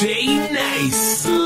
Jay Nice.